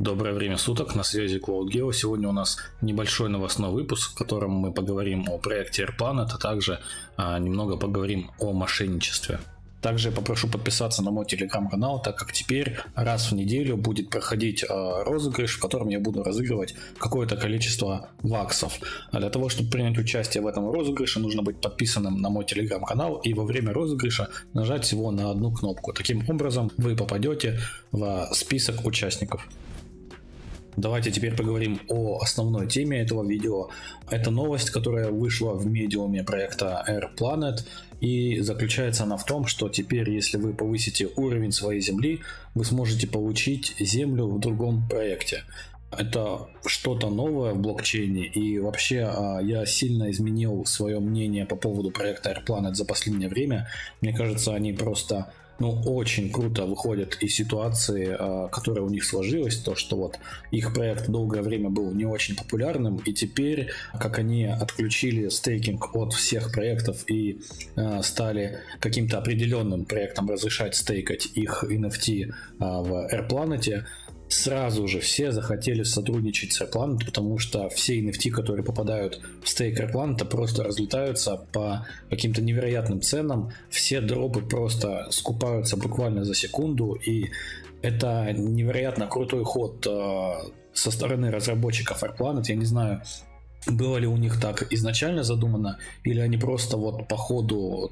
Доброе время суток, на связи CloudGeo. Сегодня у нас небольшой новостной выпуск, в котором мы поговорим о проекте AirPlanet, а также а, немного поговорим о мошенничестве. Также попрошу подписаться на мой телеграм-канал, так как теперь раз в неделю будет проходить э, розыгрыш, в котором я буду разыгрывать какое-то количество ваксов. А для того, чтобы принять участие в этом розыгрыше, нужно быть подписанным на мой телеграм-канал и во время розыгрыша нажать всего на одну кнопку. Таким образом вы попадете в список участников. Давайте теперь поговорим о основной теме этого видео. Это новость, которая вышла в медиуме проекта Air Planet, и заключается она в том, что теперь, если вы повысите уровень своей земли, вы сможете получить землю в другом проекте. Это что-то новое в блокчейне, и вообще а, я сильно изменил свое мнение по поводу проекта Air Planet за последнее время. Мне кажется, они просто ну, очень круто выходят из ситуации, а, которая у них сложилась, то, что вот их проект долгое время был не очень популярным, и теперь, как они отключили стейкинг от всех проектов и а, стали каким-то определенным проектом разрешать стейкать их NFT а, в AirPlanet, сразу же все захотели сотрудничать с AirPlanet, потому что все NFT, которые попадают в стейк AirPlanet, просто разлетаются по каким-то невероятным ценам. Все дропы просто скупаются буквально за секунду, и это невероятно крутой ход э, со стороны разработчиков AirPlanet. Я не знаю, было ли у них так изначально задумано, или они просто вот по ходу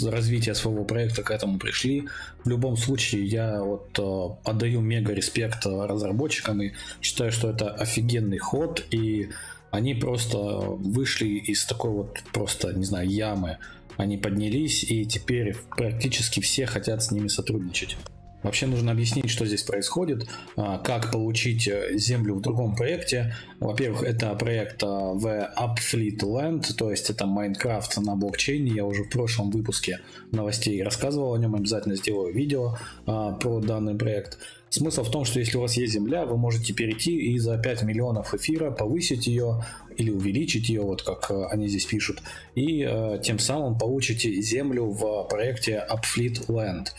развития своего проекта к этому пришли. В любом случае, я вот э, отдаю мега респект разработчикам и считаю, что это офигенный ход, и они просто вышли из такой вот просто, не знаю, ямы. Они поднялись, и теперь практически все хотят с ними сотрудничать. Вообще нужно объяснить, что здесь происходит, а, как получить э, землю в другом проекте. Во-первых, это проект а, в Upfleet Land, то есть это Майнкрафт на блокчейне. Я уже в прошлом выпуске новостей рассказывал о нем, обязательно сделаю видео а, про данный проект. Смысл в том, что если у вас есть земля, вы можете перейти и за 5 миллионов эфира повысить ее или увеличить ее, вот как они здесь пишут, и тем самым получите землю в проекте Upfleet Land.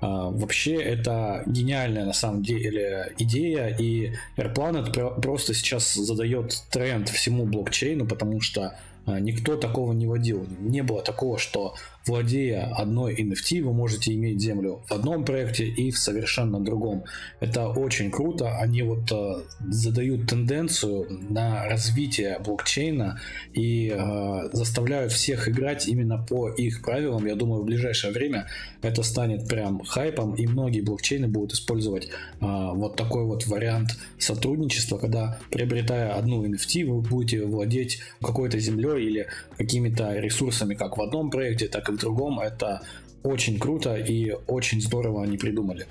А, вообще это гениальная на самом деле идея, и AirPlanet просто сейчас задает тренд всему блокчейну, потому что никто такого не водил. Не было такого, что владея одной NFT, вы можете иметь землю в одном проекте и в совершенно другом. Это очень круто. Они вот э, задают тенденцию на развитие блокчейна и э, заставляют всех играть именно по их правилам. Я думаю, в ближайшее время это станет прям хайпом, и многие блокчейны будут использовать э, вот такой вот вариант сотрудничества, когда приобретая одну NFT, вы будете владеть какой-то землей или какими-то ресурсами как в одном проекте, так и в другом. Это очень круто и очень здорово они придумали.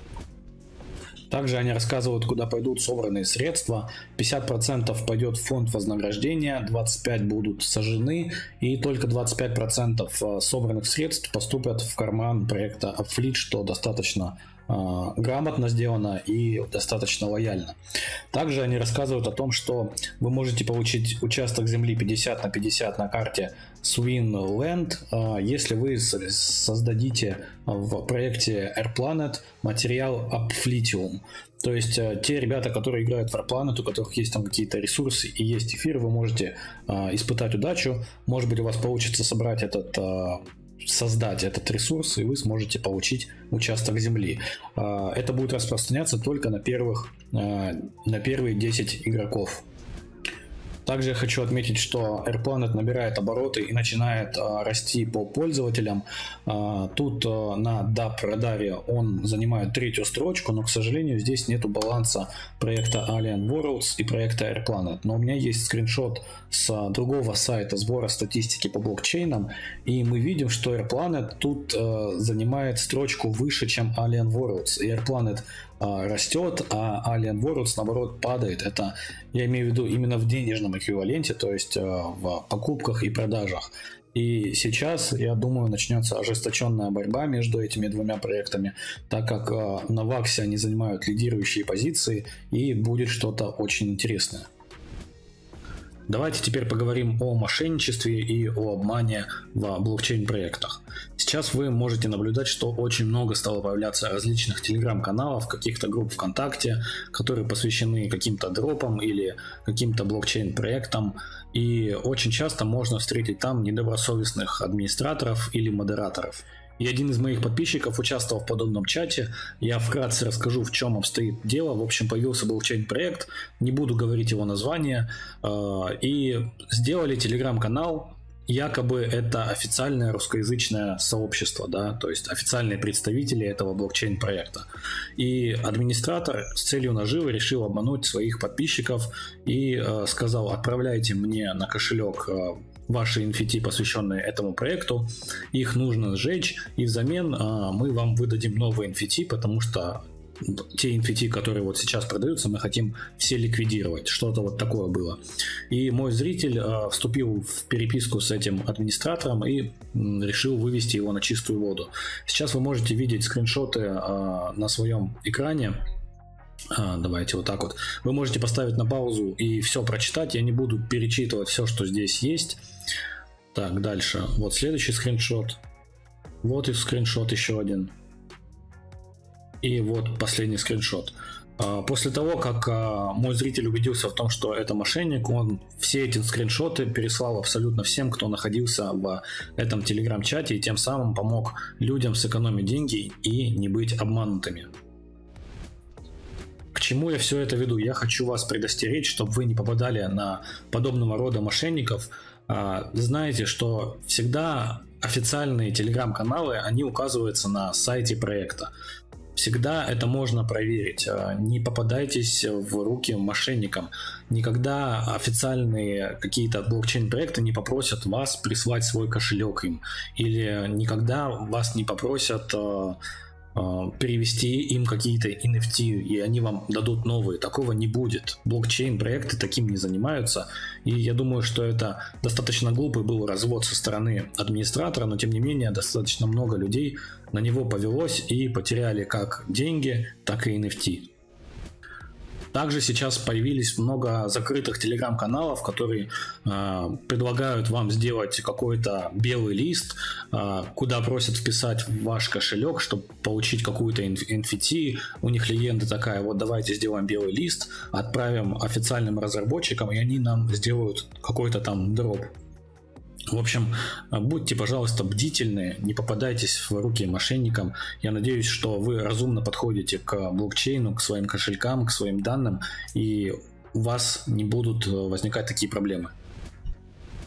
Также они рассказывают, куда пойдут собранные средства. 50% пойдет в фонд вознаграждения, 25% будут сожжены, и только 25% э, собранных средств поступят в карман проекта Afflit, что достаточно грамотно сделано и достаточно лояльно. Также они рассказывают о том, что вы можете получить участок земли 50 на 50 на карте Swin Land, а, если вы создадите в проекте AirPlanet материал Upflitium. То есть а, те ребята, которые играют в AirPlanet, у которых есть там какие-то ресурсы и есть эфир, вы можете испытать удачу. Может быть, у вас получится собрать этот создать этот ресурс, и вы сможете получить участок земли. А, это будет распространяться только на первых, а, на первые 10 игроков. Также я хочу отметить, что AirPlanet набирает обороты и начинает а, расти по пользователям. А, тут а, на DAP радаре он занимает третью строчку, но, к сожалению, здесь нету баланса проекта Alien Worlds и проекта AirPlanet. Но у меня есть скриншот с другого сайта сбора статистики по блокчейнам, и мы видим, что AirPlanet тут а, занимает строчку выше, чем Alien Worlds. И AirPlanet а, растет, а Alien Worlds наоборот падает. Это я имею в виду именно в денежном эквиваленте, то есть а, в покупках и продажах. И сейчас, я думаю, начнется ожесточенная борьба между этими двумя проектами, так как а, на Ваксе они занимают лидирующие позиции и будет что-то очень интересное. Давайте теперь поговорим о мошенничестве и о обмане в блокчейн-проектах. Сейчас вы можете наблюдать, что очень много стало появляться различных телеграм-каналов, каких-то групп ВКонтакте, которые посвящены каким-то дропам или каким-то блокчейн-проектам. И очень часто можно встретить там недобросовестных администраторов или модераторов. И один из моих подписчиков участвовал в подобном чате. Я вкратце расскажу, в чем обстоит дело. В общем, появился блокчейн-проект, не буду говорить его название. Э, и сделали телеграм-канал, якобы это официальное русскоязычное сообщество, да, то есть официальные представители этого блокчейн-проекта. И администратор с целью наживы решил обмануть своих подписчиков и э, сказал, отправляйте мне на кошелек э, ваши NFT, посвященные этому проекту, их нужно сжечь, и взамен а, мы вам выдадим новые NFT, потому что те NFT, которые вот сейчас продаются, мы хотим все ликвидировать. Что-то вот такое было. И мой зритель э, вступил в переписку с этим администратором и м, решил вывести его на чистую воду. Сейчас вы можете видеть скриншоты э, на своем экране а, давайте вот так вот. Вы можете поставить на паузу и все прочитать. Я не буду перечитывать все, что здесь есть. Так, дальше. Вот следующий скриншот. Вот и скриншот еще один. И вот последний скриншот. А, после того, как а, мой зритель убедился в том, что это мошенник, он все эти скриншоты переслал абсолютно всем, кто находился в этом телеграм-чате, и тем самым помог людям сэкономить деньги и не быть обманутыми. К чему я все это веду? Я хочу вас предостеречь, чтобы вы не попадали на подобного рода мошенников. А, знаете, что всегда официальные телеграм-каналы, они указываются на сайте проекта. Всегда это можно проверить. А, не попадайтесь в руки мошенникам. Никогда официальные какие-то блокчейн-проекты не попросят вас прислать свой кошелек им. Или никогда вас не попросят а, перевести им какие-то NFT, и они вам дадут новые. Такого не будет. Блокчейн-проекты таким не занимаются. И я думаю, что это достаточно глупый был развод со стороны администратора, но тем не менее достаточно много людей на него повелось и потеряли как деньги, так и NFT. Также сейчас появились много закрытых телеграм-каналов, которые э, предлагают вам сделать какой-то белый лист, э, куда просят вписать ваш кошелек, чтобы получить какую-то NFT. У них легенда такая, вот давайте сделаем белый лист, отправим официальным разработчикам, и они нам сделают какой-то там дроп. В общем, будьте, пожалуйста, бдительны, не попадайтесь в руки мошенникам. Я надеюсь, что вы разумно подходите к блокчейну, к своим кошелькам, к своим данным, и у вас не будут возникать такие проблемы.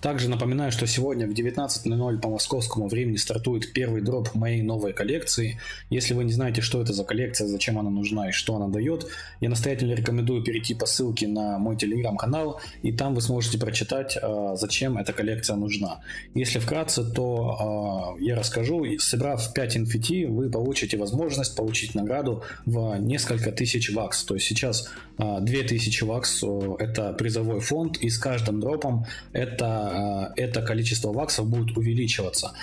Также напоминаю, что сегодня в 19.00 по московскому времени стартует первый дроп моей новой коллекции. Если вы не знаете, что это за коллекция, зачем она нужна и что она дает, я настоятельно рекомендую перейти по ссылке на мой телеграм-канал, и там вы сможете прочитать, а, зачем эта коллекция нужна. Если вкратце, то а, я расскажу. Собрав 5 NFT, вы получите возможность получить награду в несколько тысяч вакс. То есть сейчас 2000 а, вакс это призовой фонд, и с каждым дропом это это количество ваксов будет увеличиваться.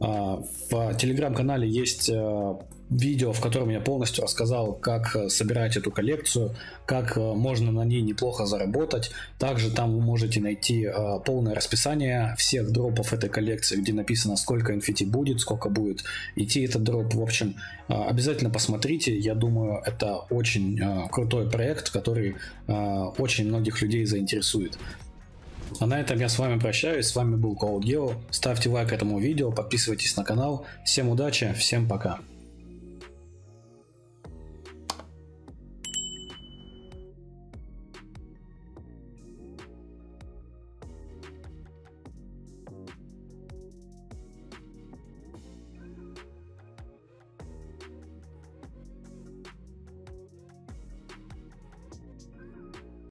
А, в телеграм-канале есть а, видео, в котором я полностью рассказал, как собирать эту коллекцию, как можно на ней неплохо заработать. Также там вы можете найти полное расписание всех дропов этой коллекции, где написано, сколько NFT будет, сколько будет идти этот дроп. В общем, обязательно посмотрите. Я думаю, это очень крутой проект, который очень многих людей заинтересует. А на этом я с вами прощаюсь. С вами был CodeGeo. Ставьте лайк этому видео, подписывайтесь на канал. Всем удачи, всем пока.